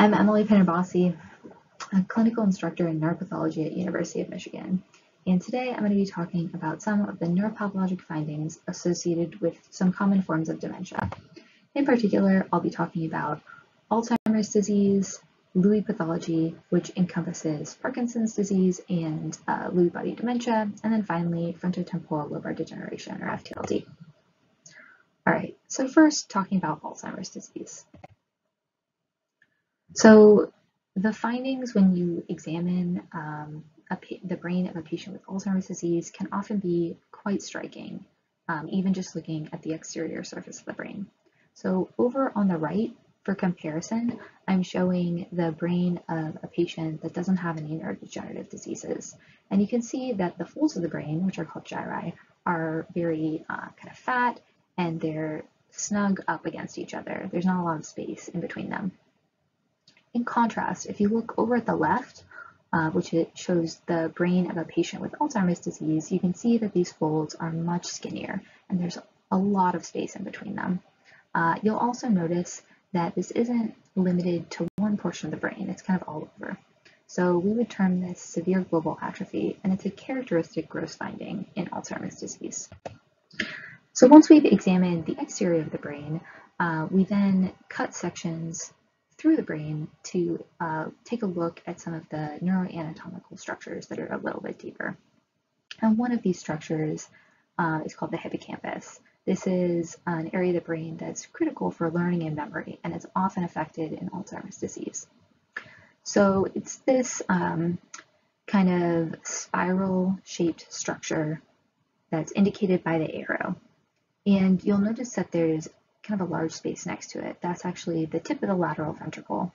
I'm Emile Pinarbasi, a clinical instructor in neuropathology at University of Michigan. And today I'm going to be talking about some of the neuropathologic findings associated with some common forms of dementia. In particular, I'll be talking about Alzheimer's disease, Lewy pathology, which encompasses Parkinson's disease and uh, Lewy body dementia, and then finally frontotemporal lobar degeneration or FTLD. All right, so first talking about Alzheimer's disease. So the findings when you examine um, the brain of a patient with Alzheimer's disease can often be quite striking, um, even just looking at the exterior surface of the brain. So over on the right, for comparison, I'm showing the brain of a patient that doesn't have any neurodegenerative diseases. And you can see that the folds of the brain, which are called gyri, are very uh, kind of fat and they're snug up against each other. There's not a lot of space in between them. In contrast, if you look over at the left, uh, which it shows the brain of a patient with Alzheimer's disease, you can see that these folds are much skinnier and there's a lot of space in between them. Uh, you'll also notice that this isn't limited to one portion of the brain, it's kind of all over. So we would term this severe global atrophy, and it's a characteristic gross finding in Alzheimer's disease. So once we've examined the exterior of the brain, uh, we then cut sections through the brain to uh, take a look at some of the neuroanatomical structures that are a little bit deeper. And one of these structures uh, is called the hippocampus. This is an area of the brain that's critical for learning and memory, and it's often affected in Alzheimer's disease. So it's this um, kind of spiral shaped structure that's indicated by the arrow. And you'll notice that there's kind of a large space next to it. That's actually the tip of the lateral ventricle.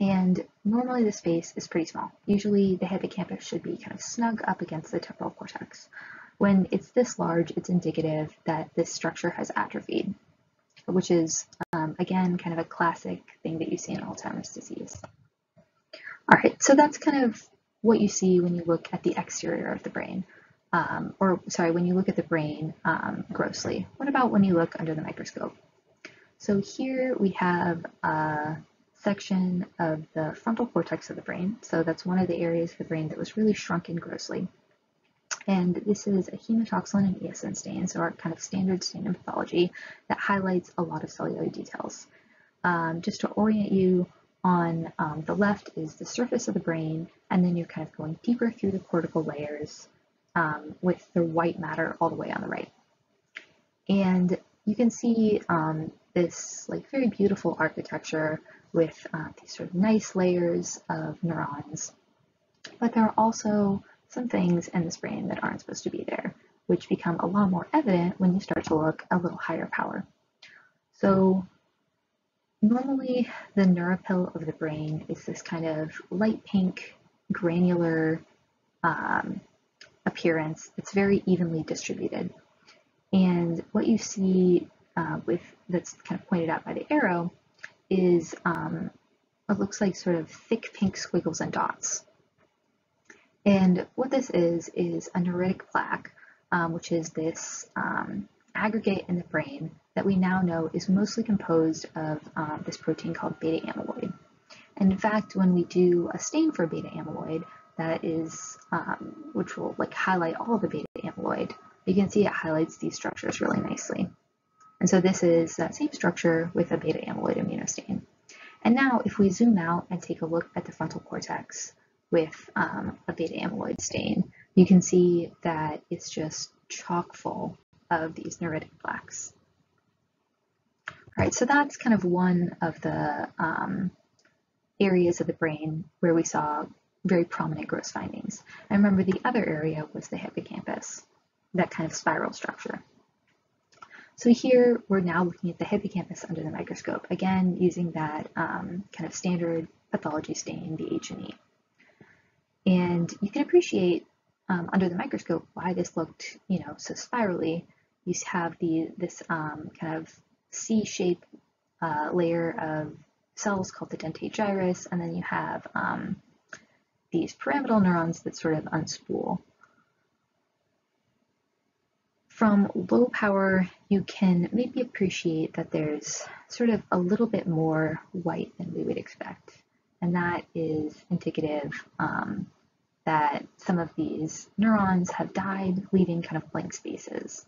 And normally the space is pretty small. Usually the hippocampus should be kind of snug up against the temporal cortex. When it's this large, it's indicative that this structure has atrophied, which is, um, again, kind of a classic thing that you see in Alzheimer's disease. All right, so that's kind of what you see when you look at the exterior of the brain um, or sorry, when you look at the brain um, grossly. What about when you look under the microscope? So here we have a section of the frontal cortex of the brain. So that's one of the areas of the brain that was really shrunken grossly. And this is a hematoxylin and eosin stain, so our kind of standard stain in pathology that highlights a lot of cellular details. Um, just to orient you, on um, the left is the surface of the brain, and then you're kind of going deeper through the cortical layers um, with the white matter all the way on the right. And you can see um, this like very beautiful architecture with uh, these sort of nice layers of neurons. But there are also some things in this brain that aren't supposed to be there, which become a lot more evident when you start to look a little higher power. So normally the neuropil of the brain is this kind of light pink granular um, appearance, it's very evenly distributed. And what you see uh, with that's kind of pointed out by the arrow is um, what looks like sort of thick pink squiggles and dots. And what this is, is a neuritic plaque, um, which is this um, aggregate in the brain that we now know is mostly composed of um, this protein called beta amyloid. And in fact, when we do a stain for beta amyloid, that is, um, which will like highlight all the beta amyloid. You can see it highlights these structures really nicely. And so this is that same structure with a beta amyloid immunostain. And now if we zoom out and take a look at the frontal cortex with um, a beta amyloid stain, you can see that it's just chock full of these neuritic plaques. All right, so that's kind of one of the um, areas of the brain where we saw very prominent gross findings. I remember the other area was the hippocampus, that kind of spiral structure. So here we're now looking at the hippocampus under the microscope, again using that um, kind of standard pathology stain, the H&E. And you can appreciate um, under the microscope why this looked, you know, so spirally. You have the this um, kind of C-shaped uh, layer of cells called the dentate gyrus, and then you have um, these pyramidal neurons that sort of unspool. from low power, you can maybe appreciate that there's sort of a little bit more white than we would expect. And that is indicative um, that some of these neurons have died, leaving kind of blank spaces.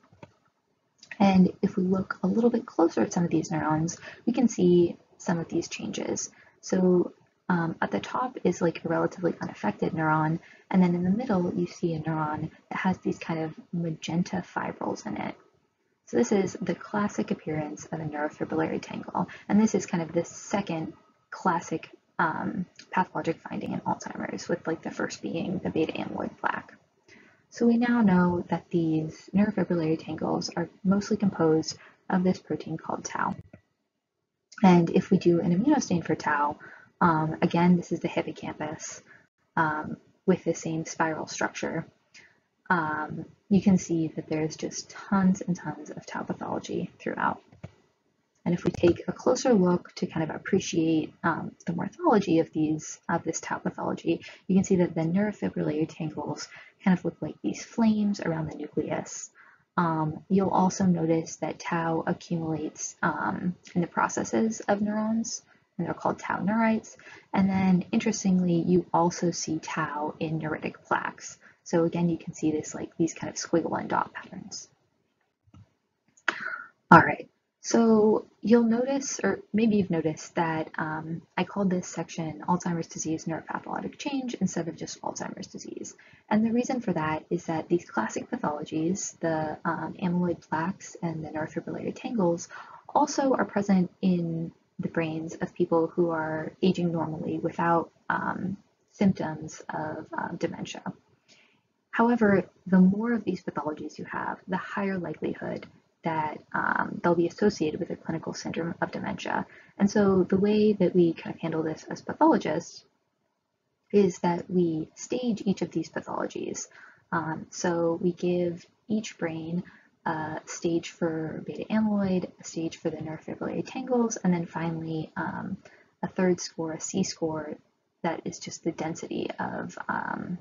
And if we look a little bit closer at some of these neurons, we can see some of these changes. So um, at the top is like a relatively unaffected neuron, and then in the middle you see a neuron that has these kind of magenta fibrils in it. So this is the classic appearance of a neurofibrillary tangle, and this is kind of the second classic um, pathologic finding in Alzheimer's, with like the first being the beta amyloid plaque. So we now know that these neurofibrillary tangles are mostly composed of this protein called tau. And if we do an immunostain for tau, um, again, this is the hippocampus um, with the same spiral structure. Um, you can see that there's just tons and tons of tau pathology throughout. And if we take a closer look to kind of appreciate um, the morphology of these of this tau pathology, you can see that the neurofibrillary tangles kind of look like these flames around the nucleus. Um, you'll also notice that tau accumulates um, in the processes of neurons, and they're called tau neurites. And then interestingly, you also see tau in neuritic plaques. So again, you can see this like these kind of squiggle and dot patterns. All right, so you'll notice, or maybe you've noticed that um, I called this section Alzheimer's disease neuropathologic change instead of just Alzheimer's disease. And the reason for that is that these classic pathologies, the um, amyloid plaques and the neurofibrillary tangles, also are present in the brains of people who are aging normally without um, symptoms of uh, dementia. However, the more of these pathologies you have, the higher likelihood that um, they'll be associated with a clinical syndrome of dementia. And so the way that we kind of handle this as pathologists is that we stage each of these pathologies. Um, so we give each brain a stage for beta amyloid, a stage for the neurofibrillary tangles, and then finally um, a third score, a C score, that is just the density of um,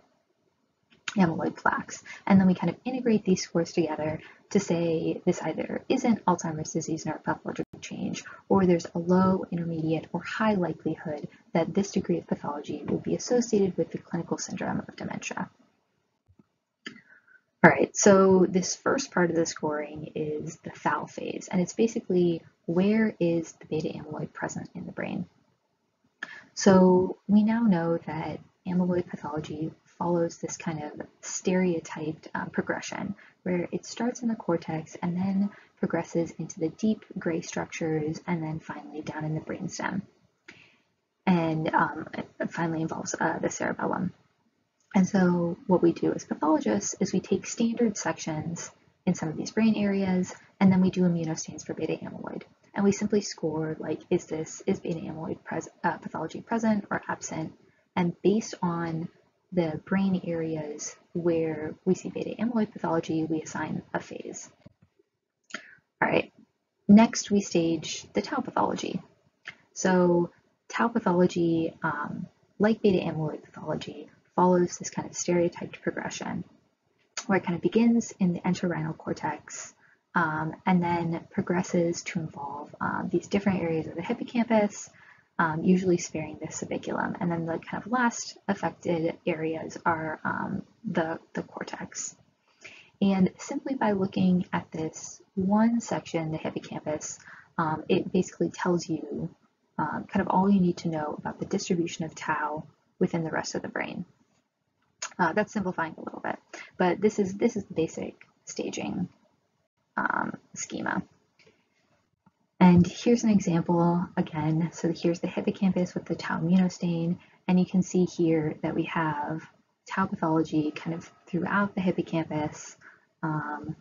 amyloid plaques. And then we kind of integrate these scores together to say this either isn't Alzheimer's disease neuropathologic change, or there's a low, intermediate, or high likelihood that this degree of pathology will be associated with the clinical syndrome of dementia. All right, so this first part of the scoring is the thal phase, and it's basically where is the beta amyloid present in the brain. So we now know that amyloid pathology follows this kind of stereotyped um, progression where it starts in the cortex and then progresses into the deep gray structures and then finally down in the brainstem. And um, finally involves uh, the cerebellum. And so what we do as pathologists is we take standard sections in some of these brain areas, and then we do immunostains for beta amyloid. And we simply score like, is this, is beta amyloid uh, pathology present or absent? And based on the brain areas where we see beta amyloid pathology, we assign a phase. All right, next we stage the tau pathology. So tau pathology, um, like beta amyloid pathology, follows this kind of stereotyped progression where it kind of begins in the entorhinal cortex um, and then progresses to involve um, these different areas of the hippocampus, um, usually sparing the subiculum. And then the kind of last affected areas are um, the, the cortex. And simply by looking at this one section, the hippocampus, um, it basically tells you um, kind of all you need to know about the distribution of tau within the rest of the brain. Uh, that's simplifying a little bit, but this is this is the basic staging um, schema. And here's an example again. So here's the hippocampus with the tau immunostain, and you can see here that we have tau pathology kind of throughout the hippocampus, um,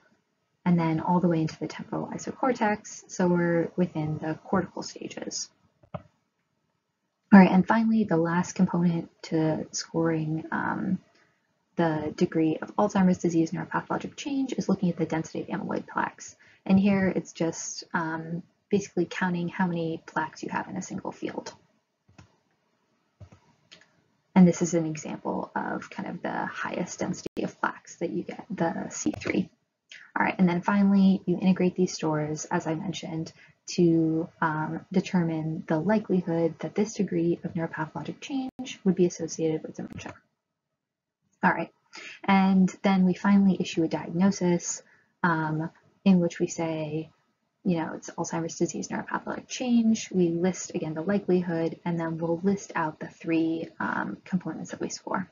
and then all the way into the temporal isocortex. So we're within the cortical stages. All right, and finally, the last component to scoring um, the degree of Alzheimer's disease neuropathologic change is looking at the density of amyloid plaques. And here it's just um, basically counting how many plaques you have in a single field. And this is an example of kind of the highest density of plaques that you get, the C3. All right, and then finally, you integrate these stores, as I mentioned, to um, determine the likelihood that this degree of neuropathologic change would be associated with dementia. All right, and then we finally issue a diagnosis um, in which we say, you know, it's Alzheimer's disease neuropathologic change. We list again the likelihood, and then we'll list out the three um, components that we score.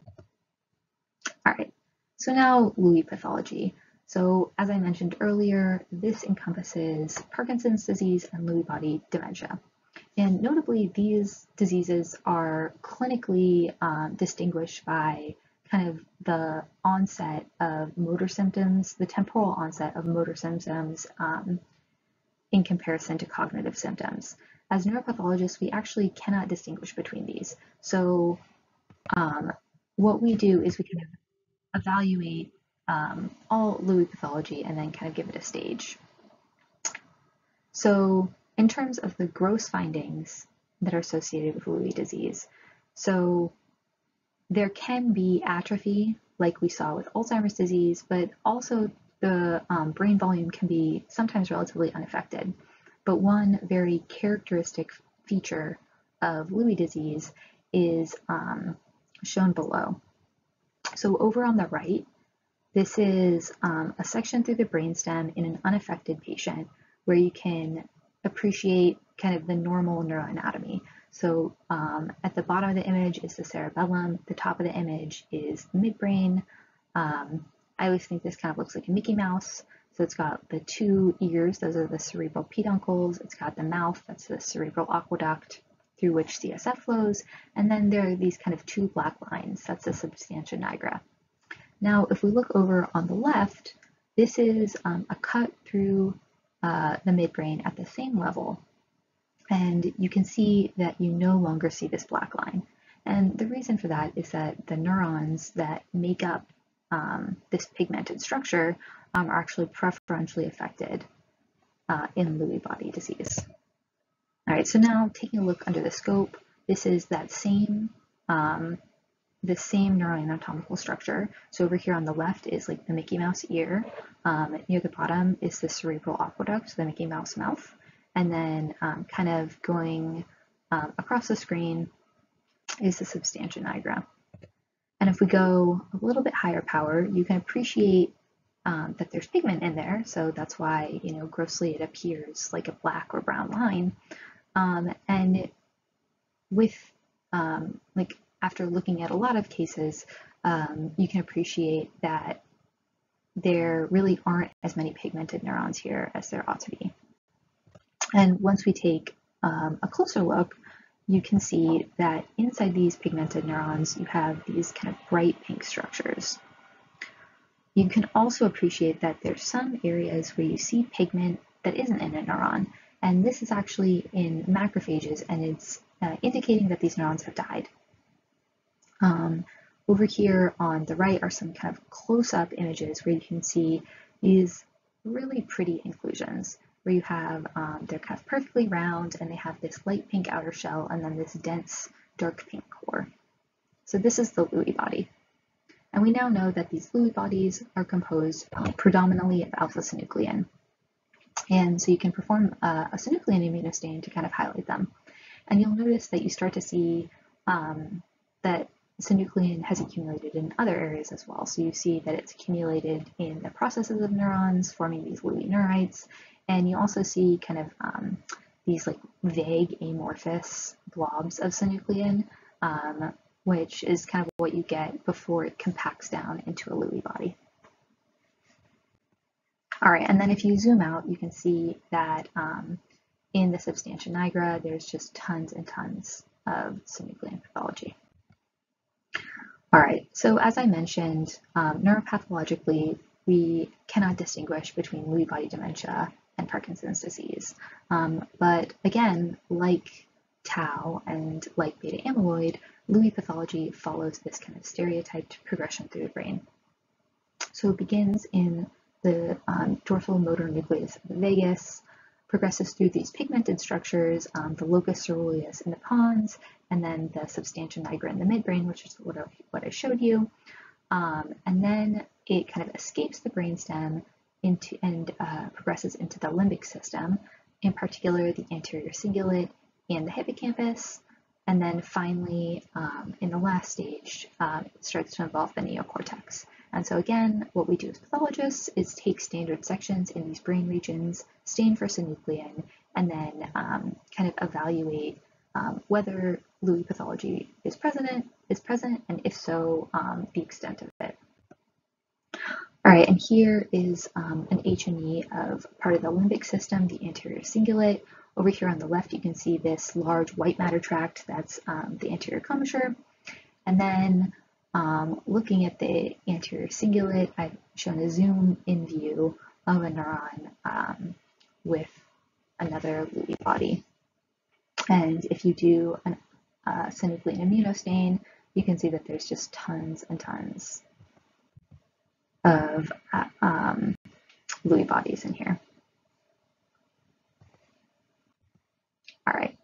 All right, so now Lewy pathology. So as I mentioned earlier, this encompasses Parkinson's disease and Lewy body dementia. And notably, these diseases are clinically um, distinguished by kind of the onset of motor symptoms, the temporal onset of motor symptoms um, in comparison to cognitive symptoms. As neuropathologists, we actually cannot distinguish between these. So um, what we do is we kind of evaluate um, all Lewy pathology and then kind of give it a stage. So in terms of the gross findings that are associated with Lewy disease, so there can be atrophy like we saw with Alzheimer's disease, but also the um, brain volume can be sometimes relatively unaffected. But one very characteristic feature of Lewy disease is um, shown below. So over on the right, this is um, a section through the brainstem in an unaffected patient where you can appreciate kind of the normal neuroanatomy. So um, at the bottom of the image is the cerebellum, the top of the image is the midbrain. Um, I always think this kind of looks like a Mickey Mouse. So it's got the two ears, those are the cerebral peduncles. It's got the mouth, that's the cerebral aqueduct through which CSF flows. And then there are these kind of two black lines, that's the substantia nigra. Now, if we look over on the left, this is um, a cut through uh, the midbrain at the same level. And you can see that you no longer see this black line. And the reason for that is that the neurons that make up um, this pigmented structure um, are actually preferentially affected uh, in Lewy body disease. All right, so now taking a look under the scope, this is that same um, the same neuroanatomical structure. So over here on the left is like the Mickey Mouse ear. Um, near the bottom is the cerebral aqueduct, the Mickey Mouse mouth. And then um, kind of going um, across the screen is the substantia nigra. And if we go a little bit higher power, you can appreciate um, that there's pigment in there. So that's why, you know, grossly it appears like a black or brown line. Um, and with um, like after looking at a lot of cases, um, you can appreciate that there really aren't as many pigmented neurons here as there ought to be. And once we take um, a closer look, you can see that inside these pigmented neurons, you have these kind of bright pink structures. You can also appreciate that there's some areas where you see pigment that isn't in a neuron, and this is actually in macrophages, and it's uh, indicating that these neurons have died. Um, over here on the right are some kind of close-up images where you can see these really pretty inclusions where you have, um, they're kind of perfectly round and they have this light pink outer shell and then this dense dark pink core. So this is the Lewy body. And we now know that these Lewy bodies are composed uh, predominantly of alpha-synuclein. And so you can perform uh, a synuclein immunostain to kind of highlight them. And you'll notice that you start to see um, that synuclein has accumulated in other areas as well. So you see that it's accumulated in the processes of neurons, forming these Lewy neurites, and you also see kind of um, these like vague amorphous blobs of synuclein, um, which is kind of what you get before it compacts down into a Lewy body. All right, and then if you zoom out, you can see that um, in the substantia nigra, there's just tons and tons of synuclein pathology. All right, so as I mentioned, um, neuropathologically, we cannot distinguish between Lewy body dementia and Parkinson's disease. Um, but again, like tau and like beta amyloid, Lewy pathology follows this kind of stereotyped progression through the brain. So it begins in the um, dorsal motor nucleus of the vagus, progresses through these pigmented structures, um, the locus ceruleus in the pons, and then the substantia nigra in the midbrain, which is what I, what I showed you. Um, and then it kind of escapes the brainstem into and uh, progresses into the limbic system, in particular the anterior cingulate and the hippocampus. And then finally, um, in the last stage, um, it starts to involve the neocortex. And so again, what we do as pathologists is take standard sections in these brain regions, stain for synuclein, and then um, kind of evaluate um, whether Lewy pathology is present, is present, and if so, um, the extent of it. All right, and here is um, an H&E of part of the limbic system, the anterior cingulate. Over here on the left, you can see this large white matter tract, that's um, the anterior commissure. And then um, looking at the anterior cingulate, I've shown a zoom in view of a neuron um, with another Lewy body. And if you do a uh, synuclein immunostain, you can see that there's just tons and tons of uh, um, Lewy bodies in here. All right.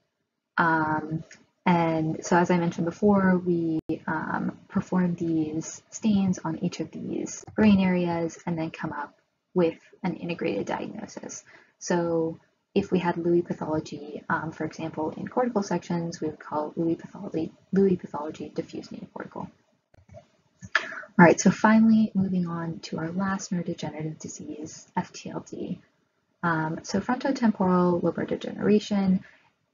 Um, and so as I mentioned before, we um, perform these stains on each of these brain areas and then come up with an integrated diagnosis. So if we had Lewy pathology, um, for example, in cortical sections, we would call Lewy pathology, Lewy pathology diffuse neocortical. All right, so finally moving on to our last neurodegenerative disease, FTLD. Um, so frontotemporal lobar degeneration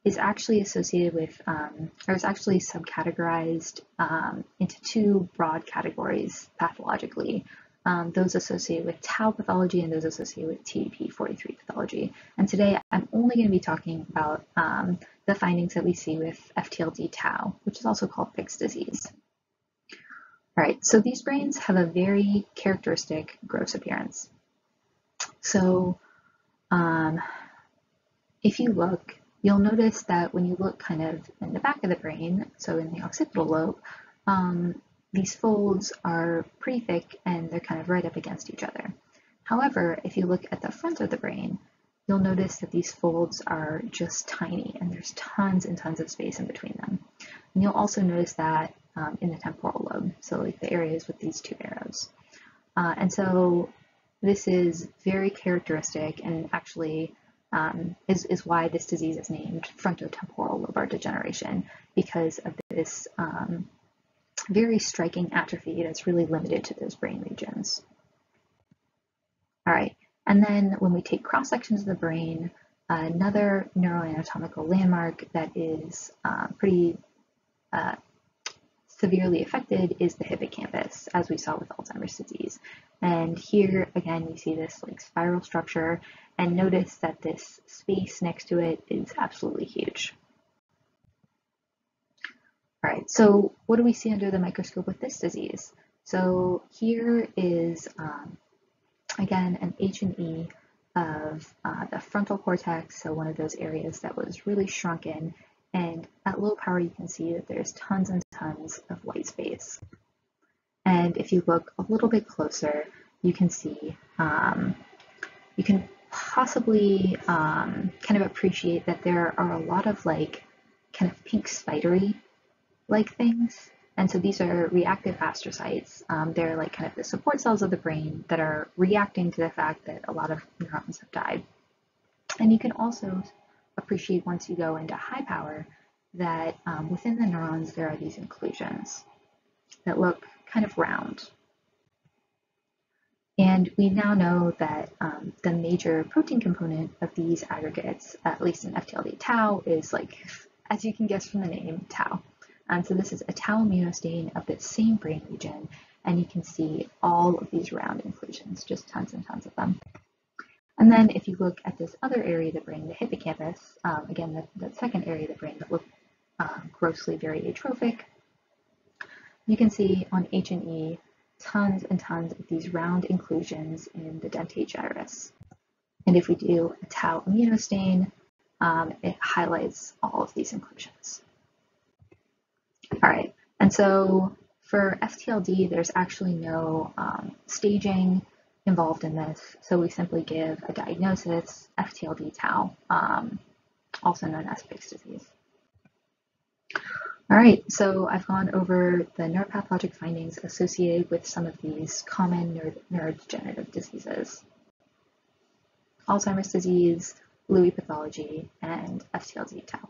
is actually associated with, um, or is actually subcategorized um, into two broad categories pathologically. Um, those associated with tau pathology and those associated with TDP43 pathology. And today I'm only going to be talking about um, the findings that we see with FTLD tau, which is also called Pick's disease. All right, so these brains have a very characteristic gross appearance. So um, if you look, you'll notice that when you look kind of in the back of the brain, so in the occipital lobe, um, these folds are pretty thick and they're kind of right up against each other. However, if you look at the front of the brain, you'll notice that these folds are just tiny and there's tons and tons of space in between them. And you'll also notice that um, in the temporal lobe, so like the areas with these two arrows. Uh, and so this is very characteristic and actually um, is, is why this disease is named frontotemporal lobar degeneration because of this um, very striking atrophy that's really limited to those brain regions. All right, and then when we take cross sections of the brain, another neuroanatomical landmark that is uh, pretty uh, severely affected is the hippocampus, as we saw with Alzheimer's disease. And here, again, you see this like spiral structure, and notice that this space next to it is absolutely huge. All right, so what do we see under the microscope with this disease? So here is, um, again, an H&E of uh, the frontal cortex, so one of those areas that was really shrunken and at low power, you can see that there's tons and tons of white space. And if you look a little bit closer, you can see, um, you can possibly um, kind of appreciate that there are a lot of like kind of pink spidery like things. And so these are reactive astrocytes. Um, they're like kind of the support cells of the brain that are reacting to the fact that a lot of neurons have died. And you can also appreciate once you go into high power that um, within the neurons there are these inclusions that look kind of round. And we now know that um, the major protein component of these aggregates, at least in FTLD tau, is like, as you can guess from the name, tau. And so this is a tau immunostain of the same brain region, and you can see all of these round inclusions, just tons and tons of them. And then if you look at this other area of the brain, the hippocampus, um, again, the, the, second area of the brain that looks um, grossly very atrophic, you can see on H&E tons and tons of these round inclusions in the dentate gyrus. And if we do a tau immunostain, um, it highlights all of these inclusions. All right, and so for FTLD, there's actually no um, staging involved in this. So we simply give a diagnosis, FTLD tau, um, also known as Pick's disease. All right, so I've gone over the neuropathologic findings associated with some of these common neuro neurodegenerative diseases. Alzheimer's disease, Lewy pathology, and FTLD tau.